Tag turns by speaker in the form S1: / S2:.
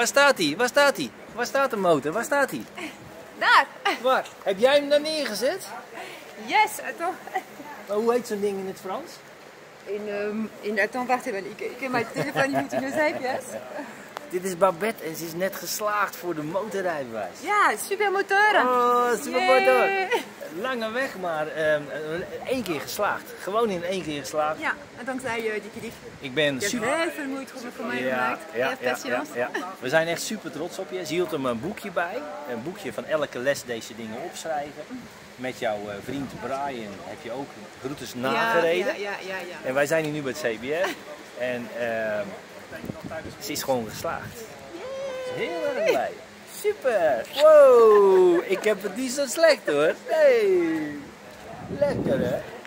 S1: Waar staat hij? Waar staat hij? Waar staat de motor? Waar staat hij?
S2: Daar!
S1: Waar? Heb jij hem daar neergezet?
S2: Yes! Attends.
S1: Maar hoe heet zo'n ding in het Frans?
S2: In, um, in attends, wacht even. Ik, ik heb mijn telefoon niet in de zeepjes.
S1: Dit is Babette en ze is net geslaagd voor de motorrijbewijs.
S2: Ja, super motor!
S1: Oh, super motor. Lange weg, maar ehm, één keer geslaagd. Gewoon in één keer geslaagd.
S2: Ja, en dankzij uh, die kiddief.
S1: Ik ben
S2: Je hebt
S1: super...
S2: heel veel moeite voor mij
S1: Ja,
S2: gemaakt.
S1: ja,
S2: Heel
S1: ja, ja,
S2: patiënt.
S1: ja. We zijn echt super trots op je. Ze hield er een boekje bij. Een boekje van elke les deze dingen opschrijven. Met jouw eh, vriend Brian heb je ook routes nagereden.
S2: Ja, ja, ja, ja.
S1: En wij zijn hier nu bij het CBR. En ehm, ze is gewoon geslaagd. Heel erg blij. Super! Wow! Ik heb het niet zo slecht hoor. Hey! Lekker hè?